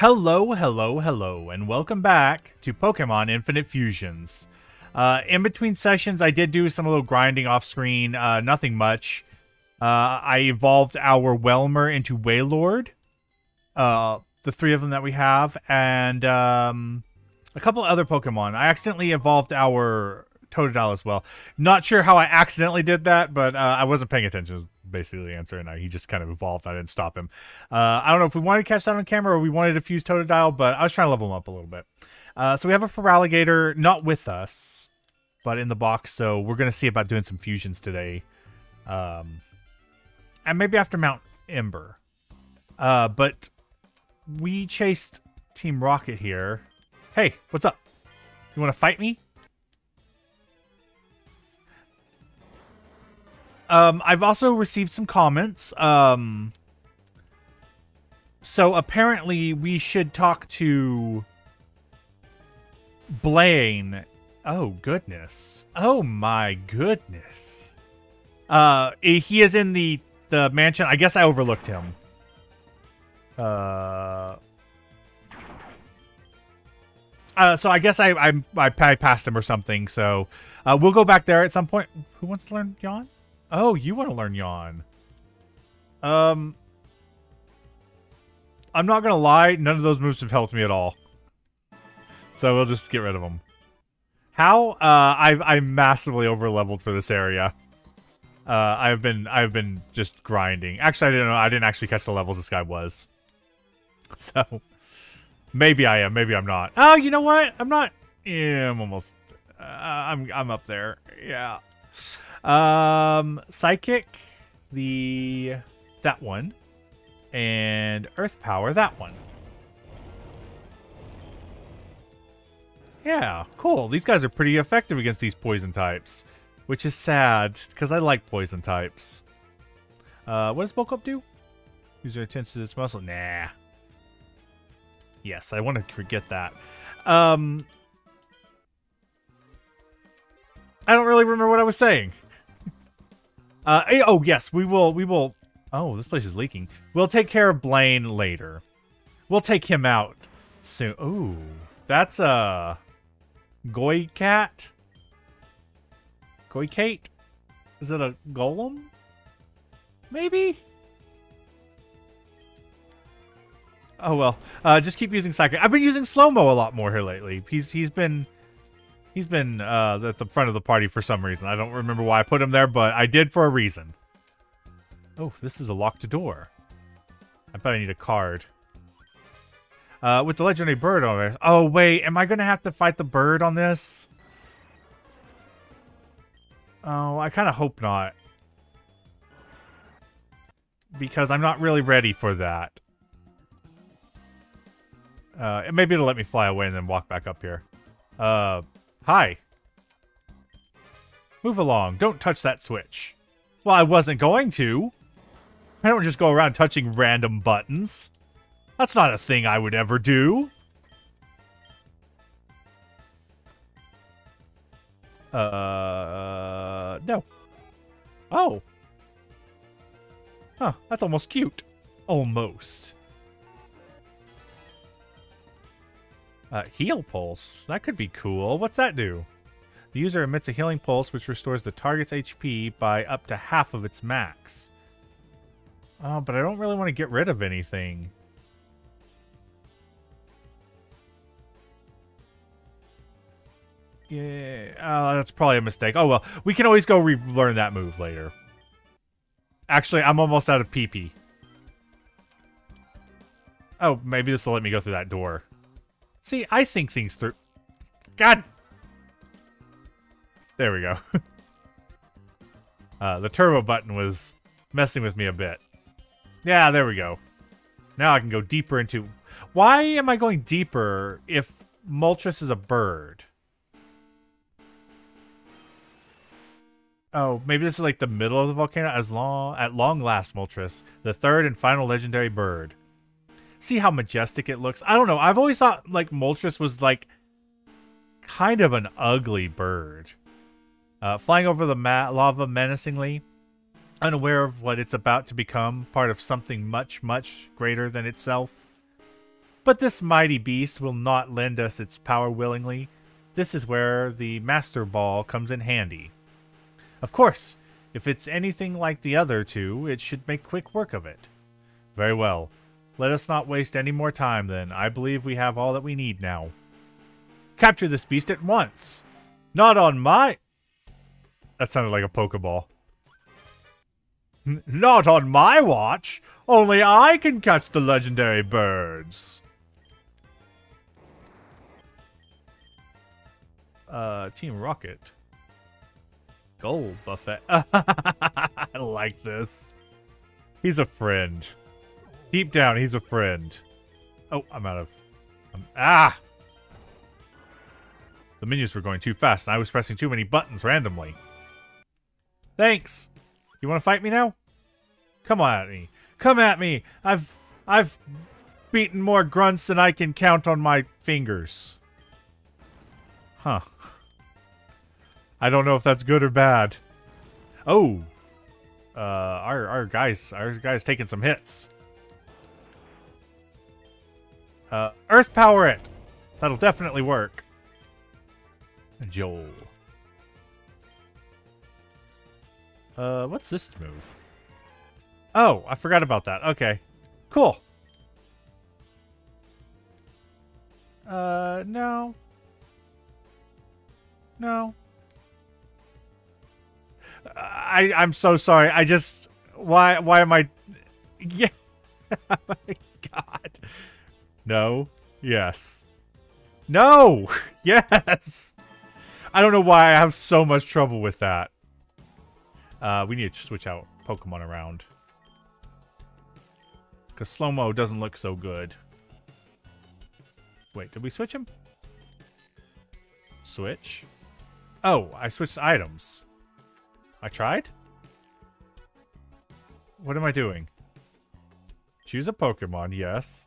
Hello, hello, hello, and welcome back to Pokemon Infinite Fusions. Uh, in between sessions, I did do some little grinding off screen, uh, nothing much. Uh, I evolved our Wailmer into Wailord, uh, the three of them that we have, and um, a couple other Pokemon. I accidentally evolved our Totodile as well. Not sure how I accidentally did that, but uh, I wasn't paying attention. Basically the answer, and I, he just kind of evolved. I didn't stop him. Uh, I don't know if we wanted to catch that on camera or we wanted to fuse Totodile, but I was trying to level him up a little bit. Uh, so we have a Feraligatr, not with us, but in the box. So we're gonna see about doing some fusions today, um, and maybe after Mount Ember. Uh, but we chased Team Rocket here. Hey, what's up? You want to fight me? Um, I've also received some comments. Um, so apparently we should talk to Blaine. Oh goodness. Oh my goodness. Uh, he is in the the mansion. I guess I overlooked him. Uh. Uh, so I guess I, I I passed him or something. So uh, we'll go back there at some point. Who wants to learn yawn? Oh, you want to learn yawn. Um, I'm not going to lie. None of those moves have helped me at all. So we'll just get rid of them. How? Uh, I've, I'm massively over leveled for this area. Uh, I've been, I've been just grinding. Actually, I didn't know. I didn't actually catch the levels this guy was. So maybe I am. Maybe I'm not. Oh, you know what? I'm not. Yeah, I'm almost. Uh, I'm, I'm up there. Yeah. Um, Psychic, the that one, and Earth Power, that one. Yeah, cool. These guys are pretty effective against these poison types, which is sad because I like poison types. Uh, what does bulk up do? Use your attention to this muscle. Nah. Yes, I want to forget that. Um, I don't really remember what I was saying. Uh, eh, oh yes, we will. We will. Oh, this place is leaking. We'll take care of Blaine later. We'll take him out soon. Ooh, that's a Goikat. Goikate. Is it a golem? Maybe. Oh well. Uh, just keep using Psychic. I've been using slow mo a lot more here lately. He's he's been He's been uh, at the front of the party for some reason. I don't remember why I put him there, but I did for a reason. Oh, this is a locked door. I bet I need a card. Uh, with the legendary bird on it. Oh, wait. Am I going to have to fight the bird on this? Oh, I kind of hope not. Because I'm not really ready for that. Uh, maybe it'll let me fly away and then walk back up here. Uh, Hi. Move along. Don't touch that switch. Well, I wasn't going to. I don't just go around touching random buttons. That's not a thing I would ever do. Uh, no. Oh. Huh, that's almost cute. Almost. Uh, heal pulse. That could be cool. What's that do? The user emits a healing pulse which restores the target's HP by up to half of its max. Oh, but I don't really want to get rid of anything. Yeah, uh, that's probably a mistake. Oh, well, we can always go relearn that move later. Actually, I'm almost out of PP. Oh, maybe this will let me go through that door. See, I think things through. God! There we go. uh, the turbo button was messing with me a bit. Yeah, there we go. Now I can go deeper into... Why am I going deeper if Moltres is a bird? Oh, maybe this is like the middle of the volcano. As long at long last, Moltres, the third and final legendary bird see how majestic it looks. I don't know. I've always thought like Moltres was like kind of an ugly bird. Uh, flying over the lava menacingly, unaware of what it's about to become, part of something much, much greater than itself. But this mighty beast will not lend us its power willingly. This is where the Master Ball comes in handy. Of course, if it's anything like the other two, it should make quick work of it. Very well. Let us not waste any more time then. I believe we have all that we need now. Capture this beast at once. Not on my... That sounded like a Pokeball. N not on my watch. Only I can catch the legendary birds. Uh, Team Rocket. Gold buffet. I like this. He's a friend. Deep down, he's a friend. Oh, I'm out of... I'm, ah! The menus were going too fast, and I was pressing too many buttons randomly. Thanks! You want to fight me now? Come on at me. Come at me! I've... I've beaten more grunts than I can count on my fingers. Huh. I don't know if that's good or bad. Oh. Uh, our, our guys, our guys taking some hits. Uh, Earth Power it! That'll definitely work. Joel. Uh, what's this move? Oh, I forgot about that. Okay. Cool. Uh, no. No. I I'm so sorry. I just why why am I Yeah. oh my god. No. Yes. No. Yes. I don't know why I have so much trouble with that. Uh, we need to switch out Pokemon around. Because slow-mo doesn't look so good. Wait, did we switch him? Switch? Oh, I switched items. I tried? What am I doing? Choose a Pokemon, yes.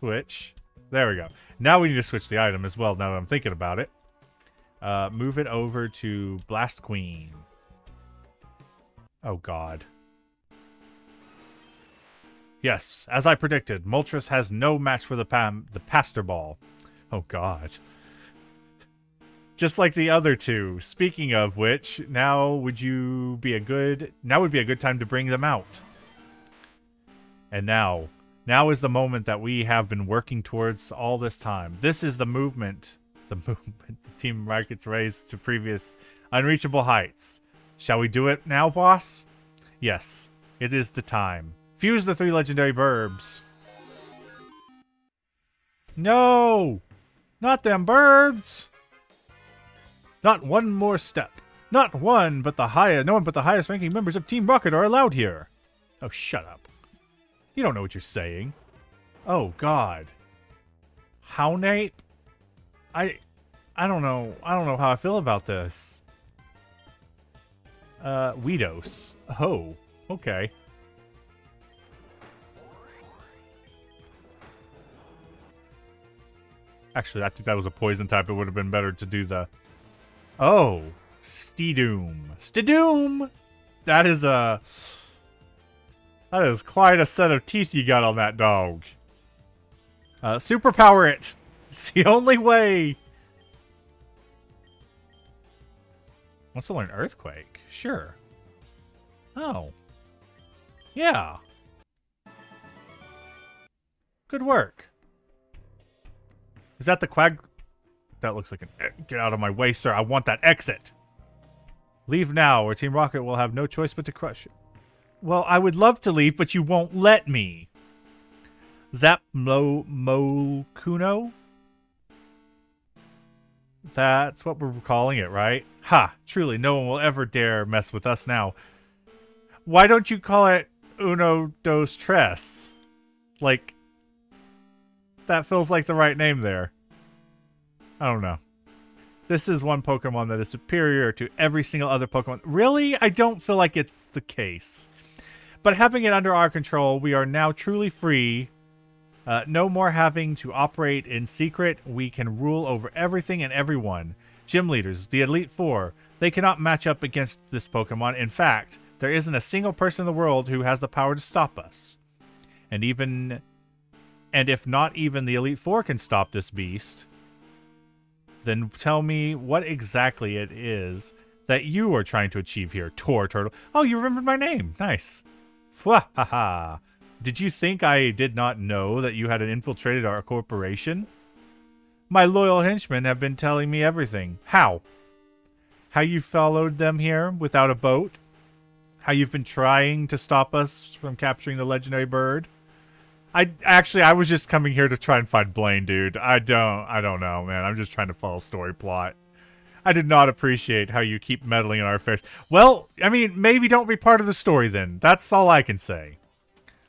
Switch. There we go. Now we need to switch the item as well, now that I'm thinking about it. Uh, move it over to Blast Queen. Oh, God. Yes, as I predicted, Moltres has no match for the Pam the Pastor Ball. Oh, God. Just like the other two. Speaking of which, now would you be a good... Now would be a good time to bring them out. And now, now is the moment that we have been working towards all this time. This is the movement, the movement the Team Rocket's raised to previous unreachable heights. Shall we do it now, boss? Yes, it is the time. Fuse the three legendary burbs. No! Not them birds! Not one more step. Not one, but the highest, no one but the highest ranking members of Team Rocket are allowed here. Oh, shut up. You don't know what you're saying. Oh, God. How, Nate? I, I don't know. I don't know how I feel about this. Uh, Weedos. Oh, okay. Actually, I think that was a poison type. It would have been better to do the Oh, Steedoom. Steedoom! That is a... That is quite a set of teeth you got on that dog. Uh, superpower it! It's the only way! Wants to learn Earthquake? Sure. Oh. Yeah. Good work. Is that the Quag that looks like an... Get out of my way, sir. I want that exit. Leave now, or Team Rocket will have no choice but to crush it. Well, I would love to leave, but you won't let me. Zap Mo Mo Kuno? That's what we're calling it, right? Ha! Truly, no one will ever dare mess with us now. Why don't you call it Uno Dos Tres? Like, that feels like the right name there. I don't know. This is one Pokemon that is superior to every single other Pokemon. Really? I don't feel like it's the case. But having it under our control, we are now truly free. Uh, no more having to operate in secret. We can rule over everything and everyone. Gym leaders, the Elite Four, they cannot match up against this Pokemon. In fact, there isn't a single person in the world who has the power to stop us. And even And if not even the Elite Four can stop this beast, then tell me what exactly it is that you are trying to achieve here, Torturtle. Oh, you remembered my name. Nice. Ha! Did you think I did not know that you had infiltrated our corporation? My loyal henchmen have been telling me everything. How? How you followed them here without a boat? How you've been trying to stop us from capturing the legendary bird? I actually I was just coming here to try and find Blaine, dude. I don't I don't know, man. I'm just trying to follow story plot. I did not appreciate how you keep meddling in our affairs. Well, I mean, maybe don't be part of the story then. That's all I can say.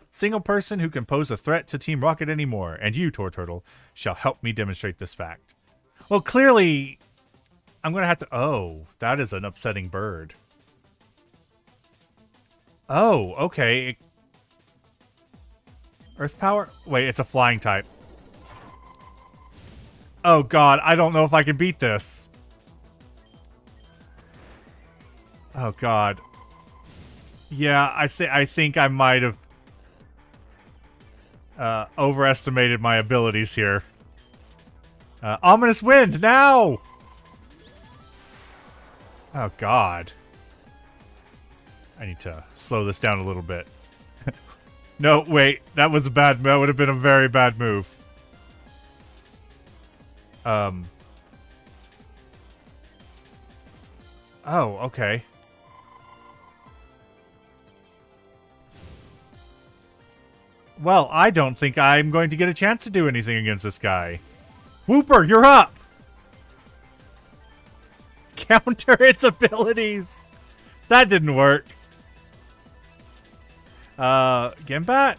Single person who can pose a threat to Team Rocket anymore, and you, Torturtle, shall help me demonstrate this fact. Well, clearly, I'm going to have to... Oh, that is an upsetting bird. Oh, okay. Earth power? Wait, it's a flying type. Oh god, I don't know if I can beat this. Oh god. Yeah, I think I think I might have uh, overestimated my abilities here. Uh, ominous wind now. Oh god. I need to slow this down a little bit. no, wait, that was a bad. That would have been a very bad move. Um. Oh, okay. Well, I don't think I'm going to get a chance to do anything against this guy. Wooper, you're up! Counter its abilities! That didn't work. Uh, Gimbat?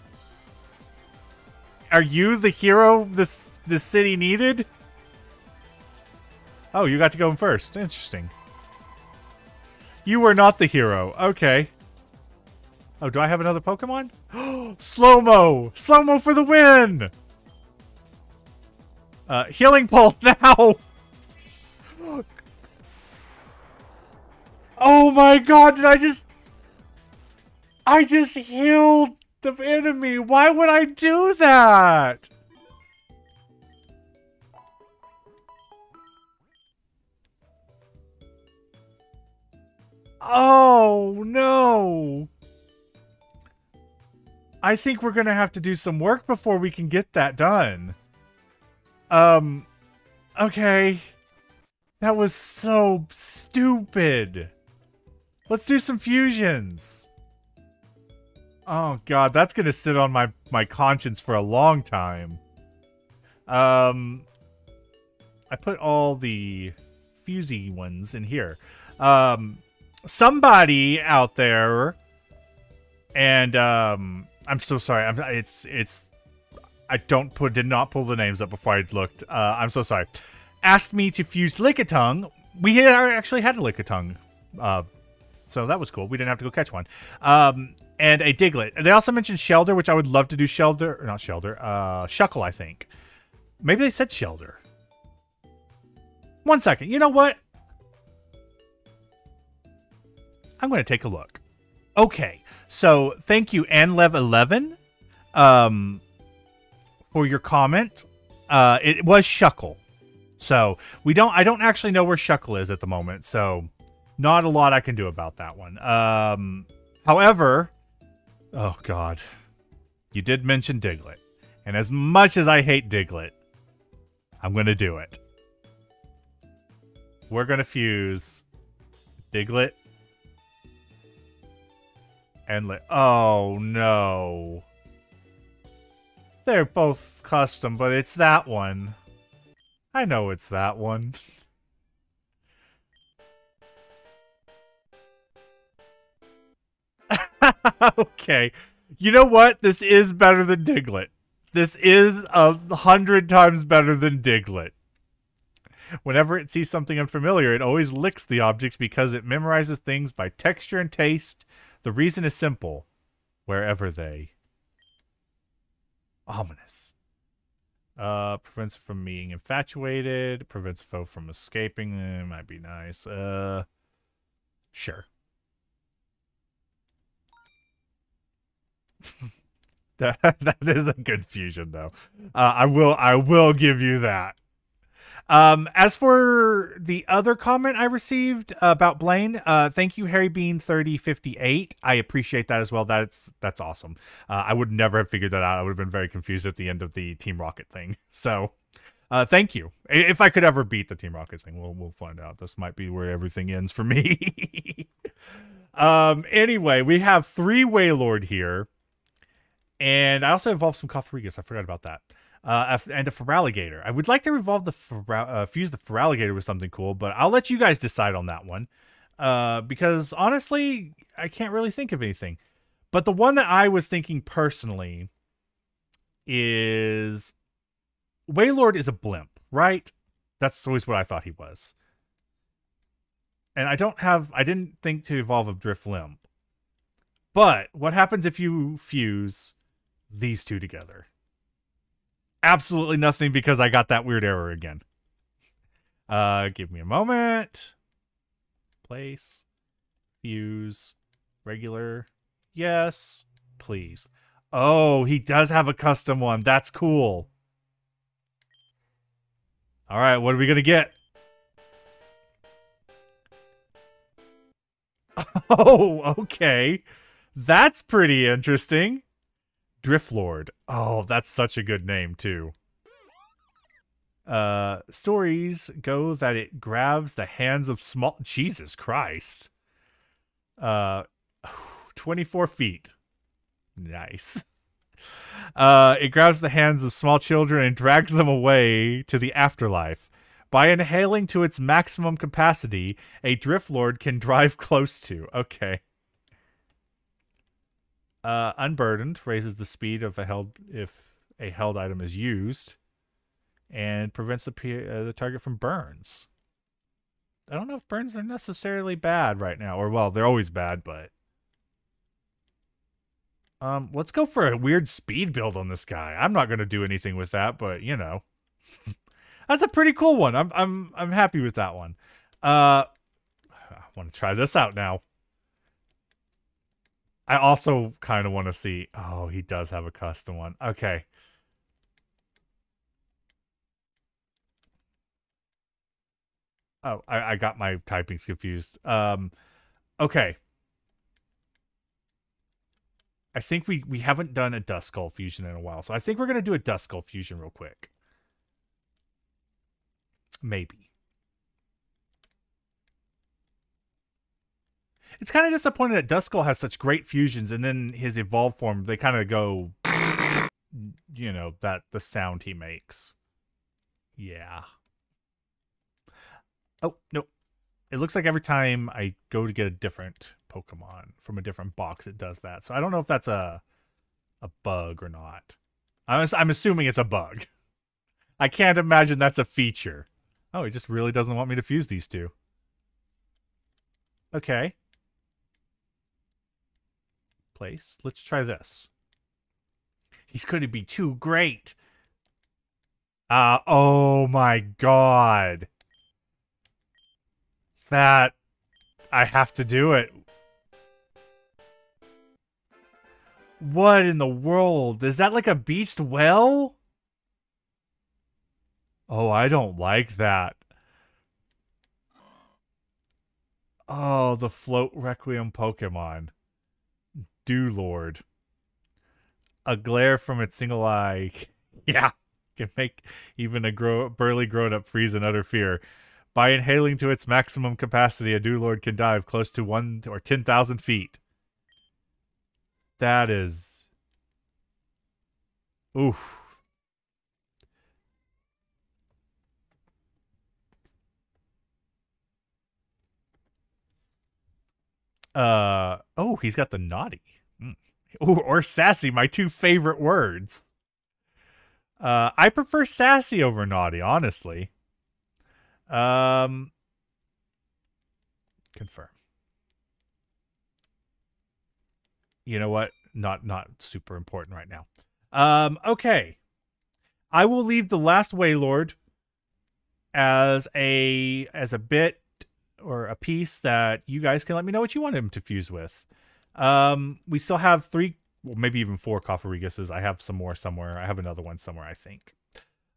Are you the hero this this city needed? Oh, you got to go in first. Interesting. You were not the hero. Okay. Oh, do I have another Pokemon? Slow-mo! Slow-mo for the win! Uh, healing pulse now! oh my god, did I just... I just healed the enemy! Why would I do that? Oh, no! I think we're gonna have to do some work before we can get that done. Um, okay. That was so stupid. Let's do some fusions. Oh god, that's gonna sit on my, my conscience for a long time. Um, I put all the fusy ones in here. Um, somebody out there and um I'm so sorry. I'm it's it's I don't put did not pull the names up before I looked. Uh, I'm so sorry. Asked me to fuse Lickitung. We had, actually had a Lickitung, uh, so that was cool. We didn't have to go catch one. Um, and a Diglett. They also mentioned Shellder, which I would love to do. Shellder, or not Shellder. Uh, Shuckle, I think. Maybe they said Shellder. One second. You know what? I'm going to take a look. Okay, so thank you, Anlev11, um, for your comment. Uh, it was Shuckle. So we don't. I don't actually know where Shuckle is at the moment. So not a lot I can do about that one. Um, however, oh god, you did mention Diglett, and as much as I hate Diglett, I'm gonna do it. We're gonna fuse Diglett like, oh no. They're both custom, but it's that one. I know it's that one. okay. You know what? This is better than Diglett. This is a hundred times better than Diglett. Whenever it sees something unfamiliar, it always licks the objects because it memorizes things by texture and taste the reason is simple. Wherever they. Ominous. Uh, prevents from being infatuated. Prevents foe from escaping. Eh, might be nice. Uh, sure. That, that is a good fusion, though. Uh, I will I will give you that. Um, as for the other comment I received about Blaine, uh, thank you, Harry Bean thirty fifty eight. I appreciate that as well. That's that's awesome. Uh, I would never have figured that out. I would have been very confused at the end of the Team Rocket thing. So, uh, thank you. If I could ever beat the Team Rocket thing, we'll we'll find out. This might be where everything ends for me. um. Anyway, we have three Wailord here, and I also evolved some Cofagrigus. I forgot about that uh, and a Feraligatr. I would like to revolve the uh, fuse the Feraligatr with something cool, but I'll let you guys decide on that one. Uh, because honestly, I can't really think of anything. But the one that I was thinking personally is Wailord is a blimp, right? That's always what I thought he was. And I don't have, I didn't think to evolve a Drifblim. But what happens if you fuse these two together? Absolutely nothing because I got that weird error again. Uh, give me a moment. Place. Fuse. Regular. Yes. Please. Oh, he does have a custom one. That's cool. All right, what are we going to get? Oh, okay. That's pretty interesting. Driflord. Oh, that's such a good name too. Uh, stories go that it grabs the hands of small. Jesus Christ. Uh, 24 feet. Nice. Uh, it grabs the hands of small children and drags them away to the afterlife. By inhaling to its maximum capacity, a Driflord can drive close to. Okay. Uh, unburdened raises the speed of a held if a held item is used, and prevents the uh, the target from burns. I don't know if burns are necessarily bad right now, or well, they're always bad, but um, let's go for a weird speed build on this guy. I'm not gonna do anything with that, but you know, that's a pretty cool one. I'm I'm I'm happy with that one. Uh, I want to try this out now. I also kind of want to see. Oh, he does have a custom one. Okay. Oh, I, I got my typings confused. Um, okay. I think we we haven't done a Duskull fusion in a while, so I think we're gonna do a Duskull fusion real quick. Maybe. It's kind of disappointing that Duskull has such great fusions, and then his evolved form, they kind of go, you know, that the sound he makes. Yeah. Oh, no. It looks like every time I go to get a different Pokemon from a different box, it does that. So I don't know if that's a a bug or not. I'm, I'm assuming it's a bug. I can't imagine that's a feature. Oh, he just really doesn't want me to fuse these two. Okay place. Let's try this. He's going to be too great. Uh, oh my god. That, I have to do it. What in the world? Is that like a beast well? Oh, I don't like that. Oh, the float requiem Pokemon. Lord, A glare from its single eye, yeah, can make even a grow, burly grown-up freeze in utter fear. By inhaling to its maximum capacity, a Lord can dive close to one or 10,000 feet. That is... Oof. Uh, oh, he's got the naughty. Ooh, or sassy, my two favorite words. Uh, I prefer sassy over naughty, honestly. Um, confirm. You know what? Not not super important right now. Um, okay. I will leave the last Wailord as a as a bit or a piece that you guys can let me know what you want him to fuse with. Um, we still have three well, maybe even four Cofagrigises. I have some more somewhere. I have another one somewhere, I think.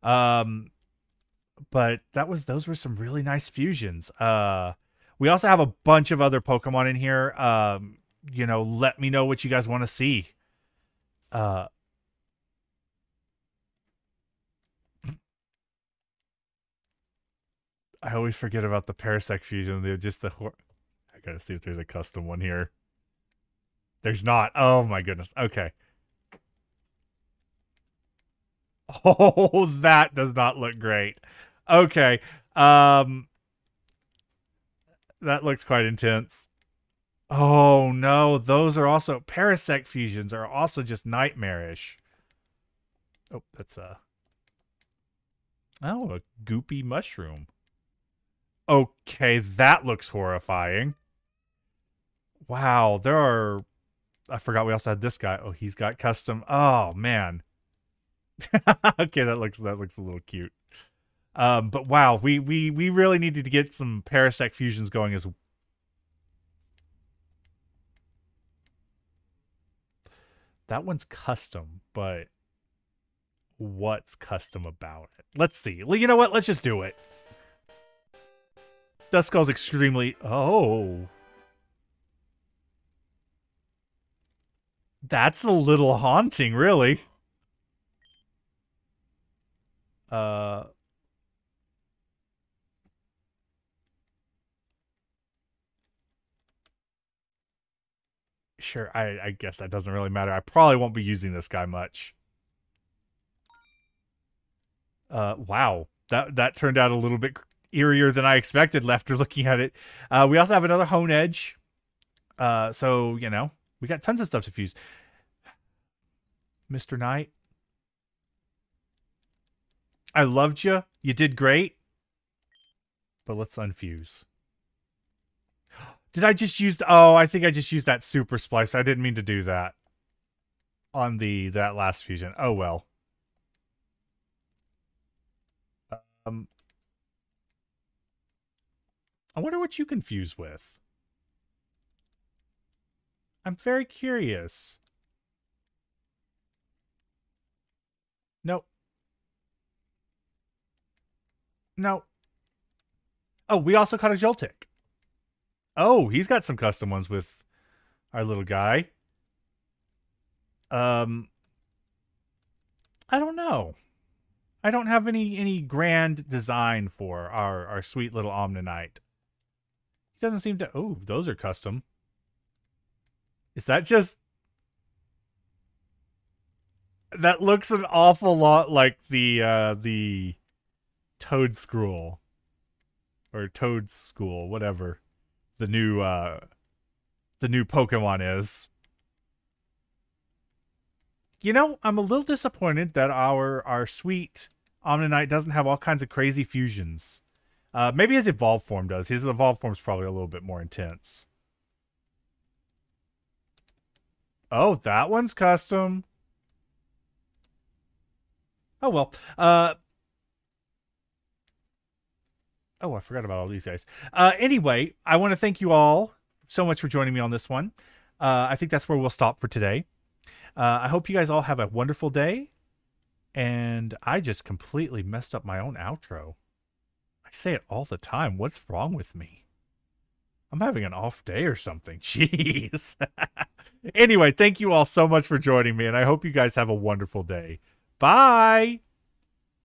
Um, but that was those were some really nice fusions. Uh, we also have a bunch of other Pokemon in here. Um, you know, let me know what you guys want to see. Uh, I always forget about the Parasect fusion. They're just the. I gotta see if there's a custom one here. There's not. Oh my goodness. Okay. Oh, that does not look great. Okay. Um that looks quite intense. Oh no, those are also Parasect fusions are also just nightmarish. Oh, that's a Oh, a goopy mushroom. Okay, that looks horrifying. Wow, there are I forgot we also had this guy. Oh, he's got custom. Oh man. okay, that looks that looks a little cute. Um, but wow, we we we really needed to get some Parasect fusions going as That one's custom, but what's custom about it? Let's see. Well, you know what? Let's just do it. Duskull's extremely... Oh. That's a little haunting, really. Uh... Sure, I, I guess that doesn't really matter. I probably won't be using this guy much. Uh, wow. That that turned out a little bit eerier than I expected after looking at it. Uh, we also have another Honedge. Uh, so, you know, we got tons of stuff to fuse. Mr. Knight. I loved you. You did great. But let's unfuse. Did I just use... Oh, I think I just used that super splice. I didn't mean to do that. On the that last fusion. Oh, well. Um, I wonder what you confuse with. I'm very curious. Nope. No. Oh, we also caught a Joltik. Oh, he's got some custom ones with our little guy. Um, I don't know. I don't have any any grand design for our our sweet little Omanyte. He doesn't seem to. Oh, those are custom. Is that just? That looks an awful lot like the uh the Toad Scroll or Toad School, whatever the new uh the new Pokemon is. You know, I'm a little disappointed that our our sweet Omanyte doesn't have all kinds of crazy fusions. Uh, maybe his evolved form does. His evolved form is probably a little bit more intense. Oh, that one's custom. Oh well. Uh, Oh, I forgot about all these guys. Uh, anyway, I want to thank you all so much for joining me on this one. Uh, I think that's where we'll stop for today. Uh, I hope you guys all have a wonderful day. And I just completely messed up my own outro. I say it all the time. What's wrong with me? I'm having an off day or something. Jeez. anyway, thank you all so much for joining me, and I hope you guys have a wonderful day. Bye.